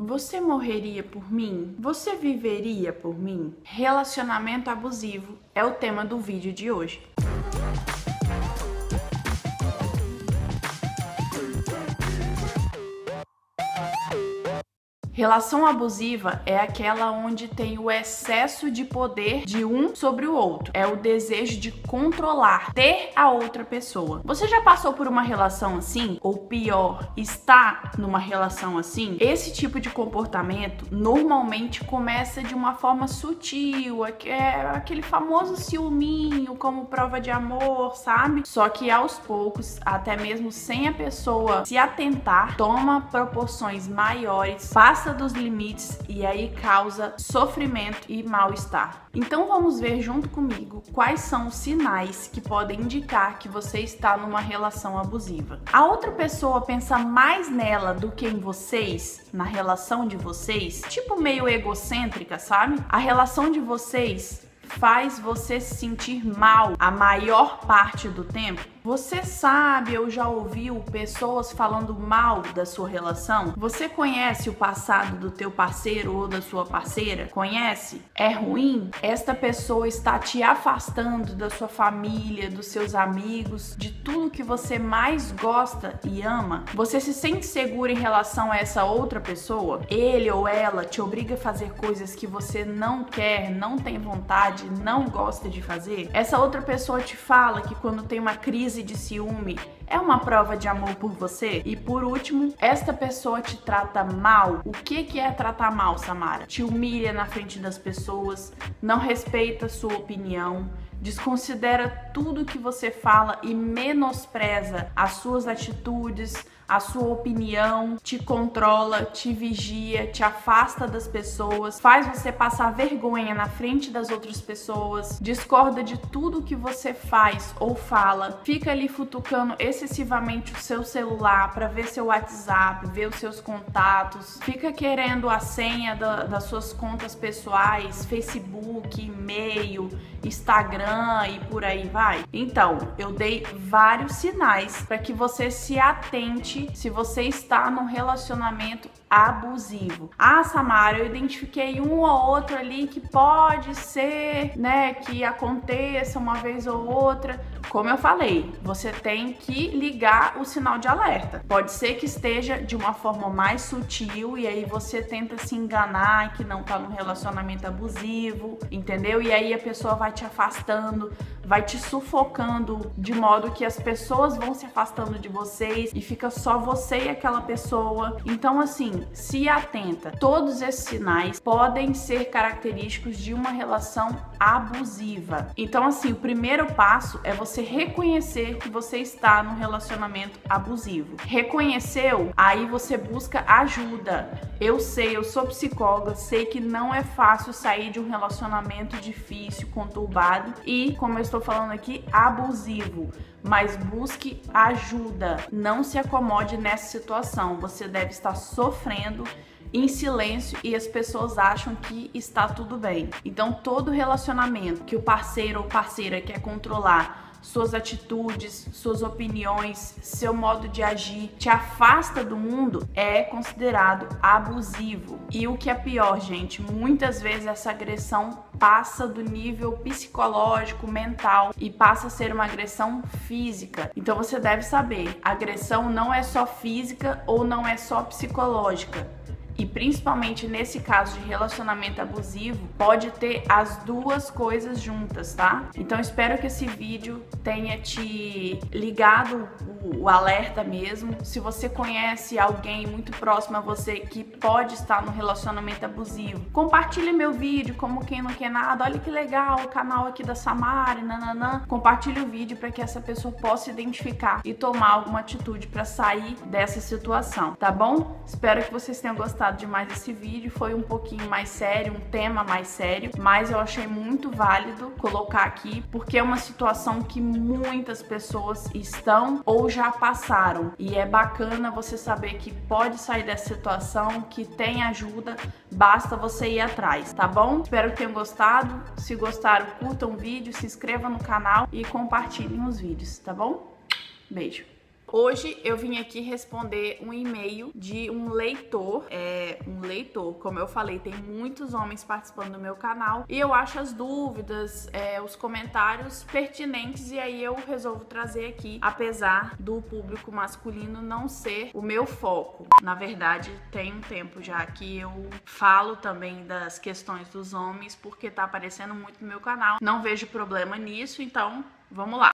Você morreria por mim? Você viveria por mim? Relacionamento abusivo é o tema do vídeo de hoje. Relação abusiva é aquela onde tem o excesso de poder de um sobre o outro. É o desejo de controlar, ter a outra pessoa. Você já passou por uma relação assim? Ou pior, está numa relação assim? Esse tipo de comportamento normalmente começa de uma forma sutil, é aquele famoso ciúminho como prova de amor, sabe? Só que aos poucos, até mesmo sem a pessoa se atentar, toma proporções maiores, passa passa dos limites e aí causa sofrimento e mal-estar. Então vamos ver junto comigo quais são os sinais que podem indicar que você está numa relação abusiva. A outra pessoa pensa mais nela do que em vocês, na relação de vocês, tipo meio egocêntrica, sabe? A relação de vocês faz você se sentir mal a maior parte do tempo? Você sabe ou já ouviu pessoas falando mal da sua relação? Você conhece o passado do teu parceiro ou da sua parceira? Conhece? É ruim? Esta pessoa está te afastando da sua família, dos seus amigos, de tudo que você mais gosta e ama? Você se sente seguro em relação a essa outra pessoa? Ele ou ela te obriga a fazer coisas que você não quer, não tem vontade, não gosta de fazer? Essa outra pessoa te fala que quando tem uma crise crise de ciúme é uma prova de amor por você? E por último, esta pessoa te trata mal. O que que é tratar mal, Samara? Te humilha na frente das pessoas, não respeita sua opinião, desconsidera tudo que você fala e menospreza as suas atitudes, a sua opinião, te controla, te vigia, te afasta das pessoas, faz você passar vergonha na frente das outras pessoas, discorda de tudo que você faz ou fala, fica ali futucando excessivamente o seu celular para ver seu WhatsApp, ver os seus contatos, fica querendo a senha da, das suas contas pessoais, Facebook, e-mail, Instagram e por aí vai. Então, eu dei vários sinais para que você se atente se você está num relacionamento abusivo. Ah, Samara, eu identifiquei um ou outro ali que pode ser, né, que aconteça uma vez ou outra. Como eu falei, você tem que ligar o sinal de alerta. Pode ser que esteja de uma forma mais sutil e aí você tenta se enganar que não tá num relacionamento abusivo, entendeu? E aí a pessoa vai te afastando, vai te sufocando de modo que as pessoas vão se afastando de vocês e fica só você e aquela pessoa. Então, assim, se atenta. Todos esses sinais podem ser característicos de uma relação abusiva. Então, assim, o primeiro passo é você reconhecer que você está num relacionamento abusivo. Reconheceu? Aí você busca ajuda. Eu sei, eu sou psicóloga, sei que não é fácil sair de um relacionamento difícil, conturbado e, como eu estou falando aqui abusivo, mas busque ajuda. Não se acomode nessa situação. Você deve estar sofrendo em silêncio e as pessoas acham que está tudo bem. Então, todo relacionamento que o parceiro ou parceira quer controlar suas atitudes, suas opiniões, seu modo de agir, te afasta do mundo, é considerado abusivo. E o que é pior, gente, muitas vezes essa agressão passa do nível psicológico, mental e passa a ser uma agressão física. Então você deve saber, agressão não é só física ou não é só psicológica e principalmente nesse caso de relacionamento abusivo, pode ter as duas coisas juntas, tá? Então espero que esse vídeo tenha te ligado o, o alerta mesmo. Se você conhece alguém muito próximo a você que pode estar no relacionamento abusivo, compartilhe meu vídeo como quem não quer nada. Olha que legal o canal aqui da Samara, nananã. Compartilhe o vídeo para que essa pessoa possa identificar e tomar alguma atitude para sair dessa situação, tá bom? Espero que vocês tenham gostado gostado demais desse vídeo, foi um pouquinho mais sério, um tema mais sério, mas eu achei muito válido colocar aqui, porque é uma situação que muitas pessoas estão ou já passaram, e é bacana você saber que pode sair dessa situação, que tem ajuda, basta você ir atrás, tá bom? Espero que tenham gostado, se gostaram, curtam o vídeo, se inscrevam no canal e compartilhem os vídeos, tá bom? Beijo! Hoje eu vim aqui responder um e-mail de um leitor, é um leitor, como eu falei, tem muitos homens participando do meu canal e eu acho as dúvidas, é, os comentários pertinentes e aí eu resolvo trazer aqui, apesar do público masculino não ser o meu foco. Na verdade, tem um tempo já que eu falo também das questões dos homens porque tá aparecendo muito no meu canal. Não vejo problema nisso, então vamos lá.